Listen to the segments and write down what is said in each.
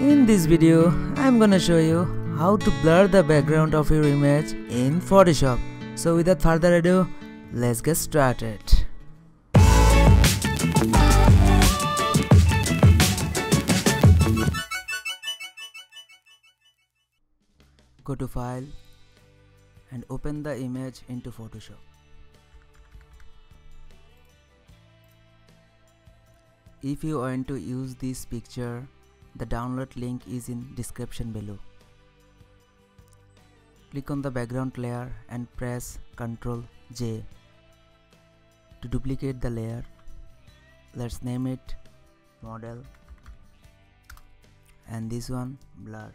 In this video, I'm gonna show you how to blur the background of your image in Photoshop. So without further ado, let's get started. Go to file and open the image into Photoshop. If you want to use this picture, the download link is in description below. Click on the background layer and press Ctrl J to duplicate the layer. Let's name it model and this one blur.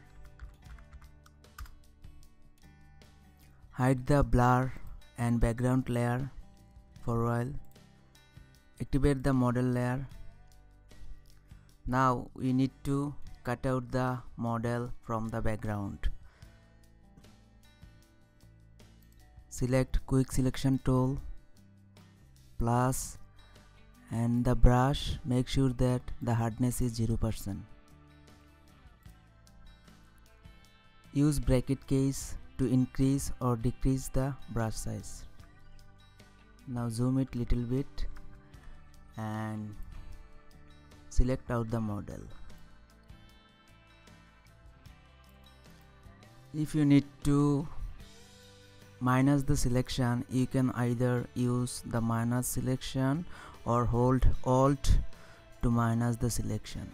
Hide the blur and background layer for a while. Activate the model layer now we need to cut out the model from the background. Select quick selection tool plus and the brush make sure that the hardness is 0% use bracket keys to increase or decrease the brush size. Now zoom it little bit and select out the model. If you need to minus the selection you can either use the minus selection or hold alt to minus the selection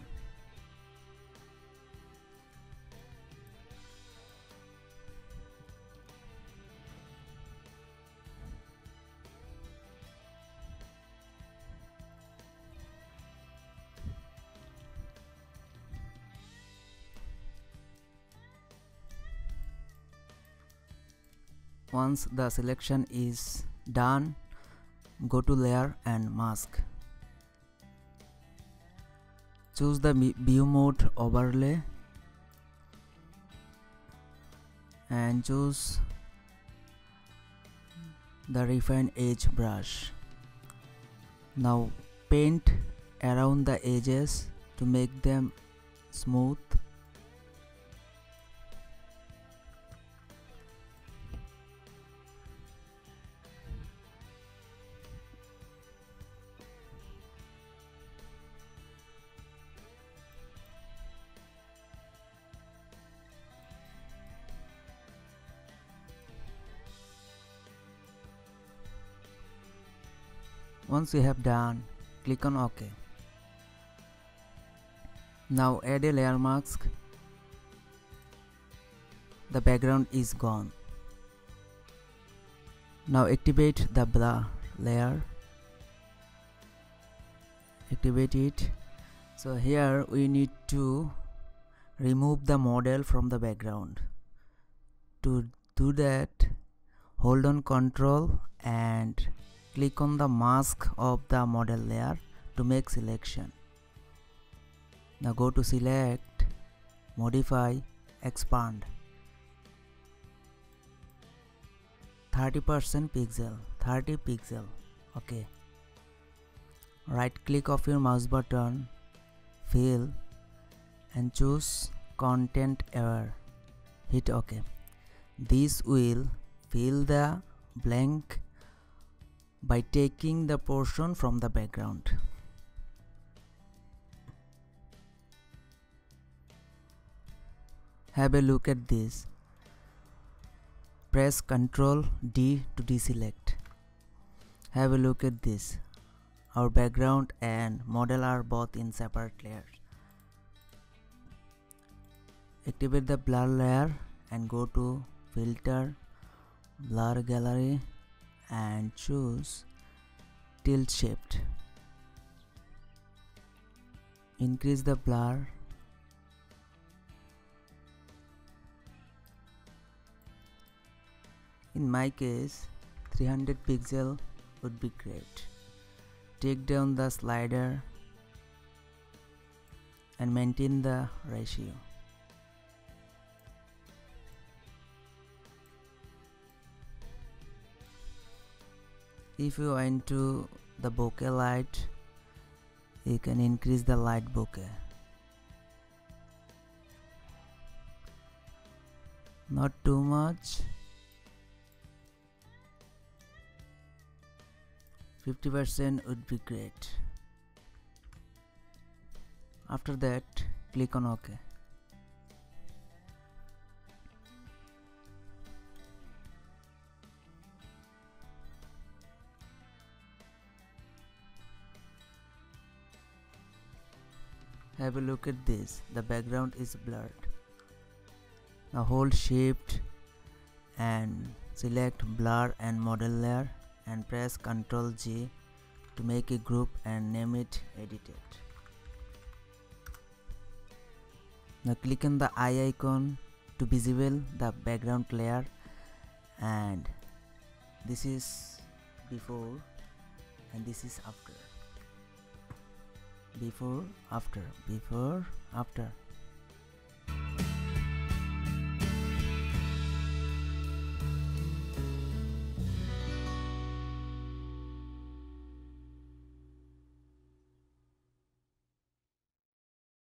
once the selection is done go to layer and mask. Choose the view mode overlay and choose the refine edge brush. Now paint around the edges to make them smooth once you have done click on ok. Now add a layer mask. The background is gone. Now activate the blur layer. Activate it. So here we need to remove the model from the background. To do that hold on control and click on the mask of the model layer to make selection. Now go to select modify expand. 30% pixel 30 pixel okay. Right click of your mouse button fill and choose content error. Hit ok this will fill the blank by taking the portion from the background. Have a look at this. Press Ctrl D to deselect. Have a look at this. Our background and model are both in separate layers. Activate the blur layer and go to filter blur gallery and choose tilt shift increase the blur. In my case 300 pixel would be great. Take down the slider and maintain the ratio if you want to the bokeh light you can increase the light bokeh. Not too much. 50% would be great. After that click on ok have a look at this. The background is blurred. Now hold shift and select blur and model layer and press ctrl G to make a group and name it edited. Now click on the eye icon to visible the background layer and this is before and this is after before after before after